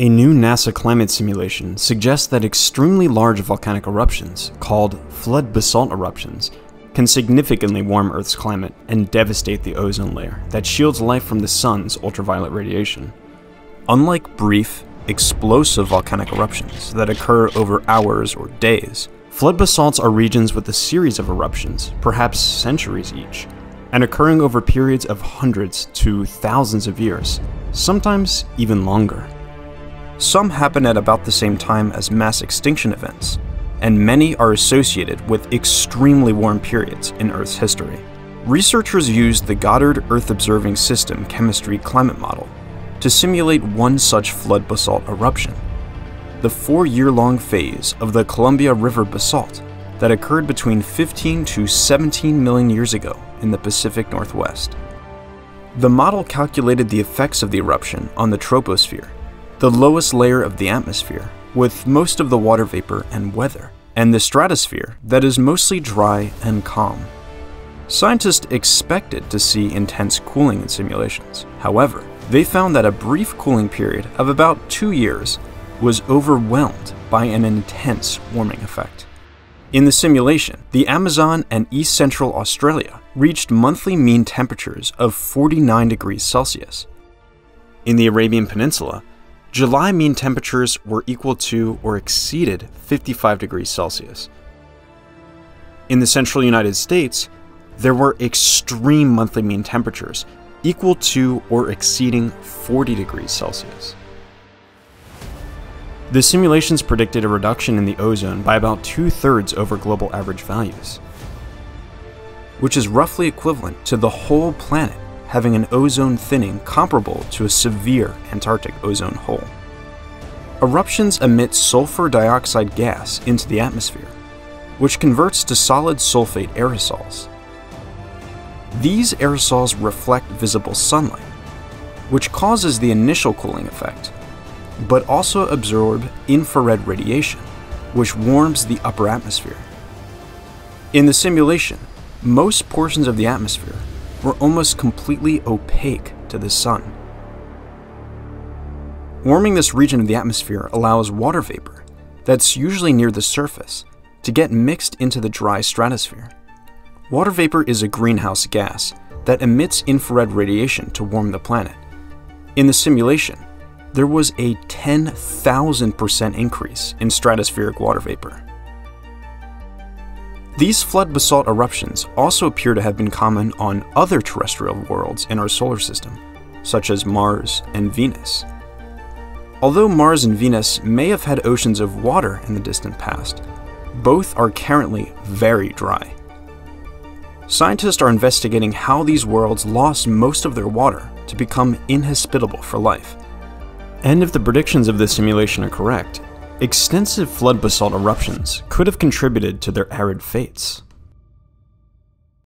A new NASA climate simulation suggests that extremely large volcanic eruptions, called flood basalt eruptions, can significantly warm Earth's climate and devastate the ozone layer that shields life from the sun's ultraviolet radiation. Unlike brief, explosive volcanic eruptions that occur over hours or days, flood basalts are regions with a series of eruptions, perhaps centuries each, and occurring over periods of hundreds to thousands of years, sometimes even longer. Some happen at about the same time as mass extinction events, and many are associated with extremely warm periods in Earth's history. Researchers used the Goddard Earth Observing System chemistry climate model to simulate one such flood basalt eruption, the four year long phase of the Columbia River basalt that occurred between 15 to 17 million years ago in the Pacific Northwest. The model calculated the effects of the eruption on the troposphere the lowest layer of the atmosphere, with most of the water vapor and weather, and the stratosphere that is mostly dry and calm. Scientists expected to see intense cooling in simulations. However, they found that a brief cooling period of about two years was overwhelmed by an intense warming effect. In the simulation, the Amazon and East Central Australia reached monthly mean temperatures of 49 degrees Celsius. In the Arabian Peninsula, July mean temperatures were equal to or exceeded 55 degrees Celsius. In the central United States, there were extreme monthly mean temperatures equal to or exceeding 40 degrees Celsius. The simulations predicted a reduction in the ozone by about two thirds over global average values, which is roughly equivalent to the whole planet having an ozone thinning comparable to a severe Antarctic ozone hole. Eruptions emit sulfur dioxide gas into the atmosphere, which converts to solid sulfate aerosols. These aerosols reflect visible sunlight, which causes the initial cooling effect, but also absorb infrared radiation, which warms the upper atmosphere. In the simulation, most portions of the atmosphere were almost completely opaque to the sun. Warming this region of the atmosphere allows water vapor, that's usually near the surface, to get mixed into the dry stratosphere. Water vapor is a greenhouse gas that emits infrared radiation to warm the planet. In the simulation, there was a 10,000% increase in stratospheric water vapor. These flood basalt eruptions also appear to have been common on other terrestrial worlds in our solar system, such as Mars and Venus. Although Mars and Venus may have had oceans of water in the distant past, both are currently very dry. Scientists are investigating how these worlds lost most of their water to become inhospitable for life. And if the predictions of this simulation are correct, Extensive flood basalt eruptions could have contributed to their arid fates.